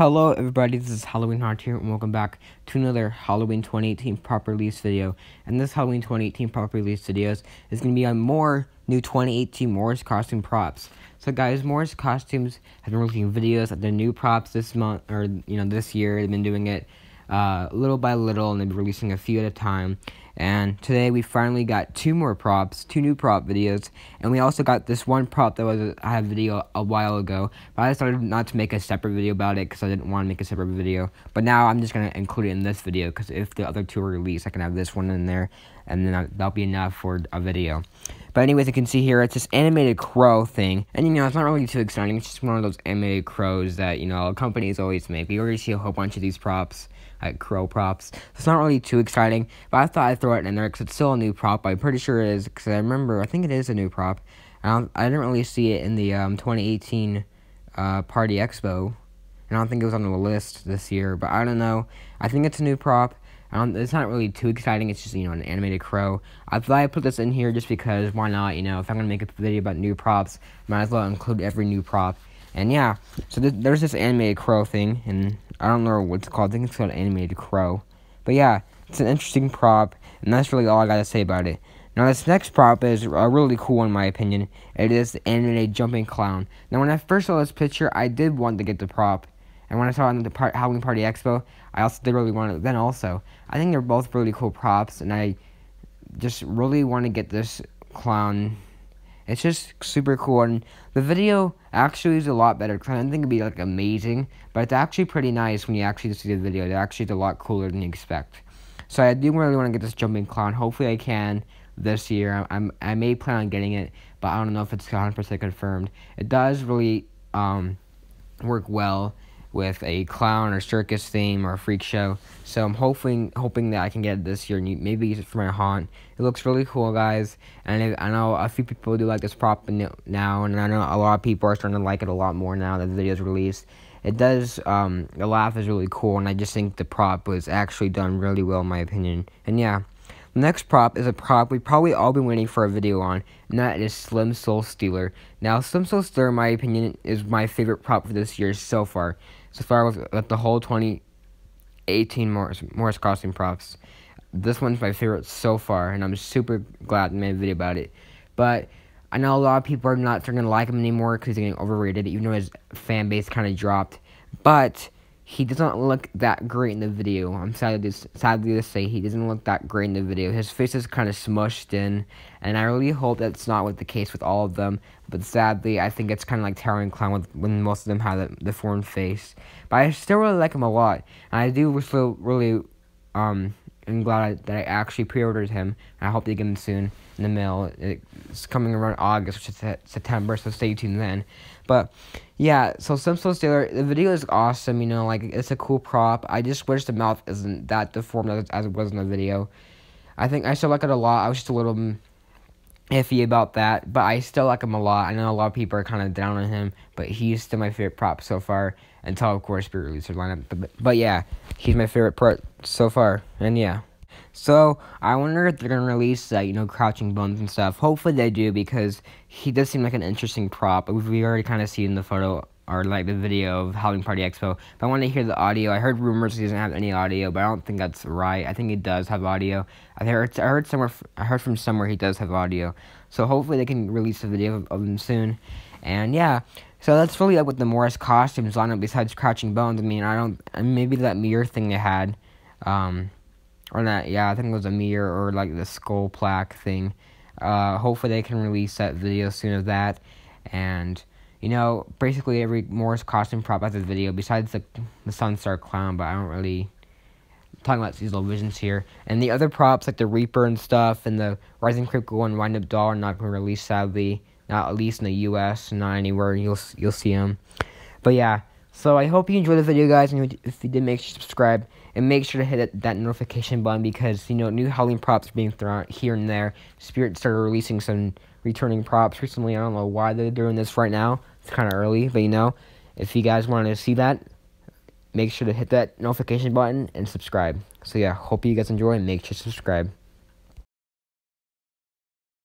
Hello everybody, this is Halloween Haunter here and welcome back to another Halloween 2018 prop release video. And this Halloween 2018 prop release videos is going to be on more new 2018 Morris costume props. So guys, Morris Costumes have been releasing videos of their new props this month, or you know, this year. They've been doing it uh, little by little and been releasing a few at a time. And today we finally got two more props, two new prop videos, and we also got this one prop that was I had a video a while ago, but I decided not to make a separate video about it because I didn't want to make a separate video. But now I'm just gonna include it in this video because if the other two are released, I can have this one in there, and then that'll be enough for a video. But anyways, you can see here, it's this animated crow thing. And, you know, it's not really too exciting. It's just one of those animated crows that, you know, companies always make. We already see a whole bunch of these props like crow props. It's not really too exciting, but I thought I'd throw it in there because it's still a new prop. I'm pretty sure it is because I remember, I think it is a new prop. I, don't. I didn't really see it in the um, 2018 uh, Party Expo, and I don't think it was on the list this year, but I don't know. I think it's a new prop. It's not really too exciting. It's just, you know, an animated crow. I thought I'd put this in here just because why not? You know, if I'm going to make a video about new props, might as well include every new prop. And yeah, so th there's this animated crow thing, and I don't know what it's called. I think it's called animated crow. But yeah, it's an interesting prop, and that's really all I gotta say about it. Now this next prop is a really cool one in my opinion. It is the animated jumping clown. Now when I first saw this picture, I did want to get the prop. And when I saw it in the par Halloween Party Expo, I also did really want it then also. I think they're both really cool props, and I just really want to get this clown it's just super cool, and the video actually is a lot better I didn't think it'd be like amazing, but it's actually pretty nice when you actually see the video. It actually is a lot cooler than you expect. So I do really want to get this jumping clown. Hopefully I can this year. I'm I may plan on getting it, but I don't know if it's 100% confirmed. It does really um work well with a clown or circus theme or a freak show. So I'm hoping hoping that I can get this year maybe use it for my haunt. It looks really cool, guys. And I, I know a few people do like this prop now, and I know a lot of people are starting to like it a lot more now that the video is released. It does, um, the laugh is really cool, and I just think the prop was actually done really well, in my opinion. And yeah, the next prop is a prop we've probably all been waiting for a video on, and that is Slim Soul Stealer. Now, Slim Soul Stealer, in my opinion, is my favorite prop for this year so far so far with, with the whole 2018 Morris, Morris costume props. This one's my favorite so far, and I'm super glad I made a video about it. But I know a lot of people are not starting to like him anymore because he's getting overrated, even though his fan base kind of dropped. But he doesn't look that great in the video. I'm sad to, sadly to say he doesn't look that great in the video. His face is kind of smushed in, and I really hope that's not what the case with all of them. But sadly, I think it's kind of like Towering Clown with, when most of them have the deformed face. But I still really like him a lot, and I do still really um am glad that I actually pre-ordered him. I hope they get him soon in the mail. It's coming around August, which is September, so stay tuned then. But yeah, so Soul Stealer, the video is awesome. You know, like it's a cool prop. I just wish the mouth isn't that deformed as, as it was in the video. I think I still like it a lot. I was just a little mm, iffy about that, but I still like him a lot. I know a lot of people are kind of down on him, but he's still my favorite prop so far until, of course, Spirit Releaser lineup. But, but yeah, he's my favorite prop so far, and yeah. So I wonder if they're gonna release uh, you know crouching bones and stuff. Hopefully they do because he does seem like an interesting prop. We've already kind of see in the photo or like the video of Halloween Party Expo. But I want to hear the audio. I heard rumors he doesn't have any audio, but I don't think that's right. I think he does have audio. I heard I heard somewhere I heard from somewhere he does have audio. So hopefully they can release a video of, of him soon. And yeah, so that's really up with the Morris costumes lineup besides Crouching Bones. I mean, I don't maybe that mirror thing they had. Um, or not, yeah, I think it was a mirror or like the skull plaque thing. Uh, hopefully they can release that video soon of that. And, you know, basically every Morris costume prop has a video besides the, the Sunstar Clown, but I don't really talking about seasonal visions here. And the other props like the Reaper and stuff and the Rising Crypto and Wind Up Doll are not going to release sadly. Not at least in the US, not anywhere you'll you'll see them. But yeah, so I hope you enjoyed the video, guys. And if you did, make sure to subscribe and make sure to hit that notification button because you know new Halloween props are being thrown out here and there. Spirit started releasing some returning props recently. I don't know why they're doing this right now. Kind of early, but you know, if you guys want to see that, make sure to hit that notification button and subscribe. So yeah, hope you guys enjoy and make sure to subscribe.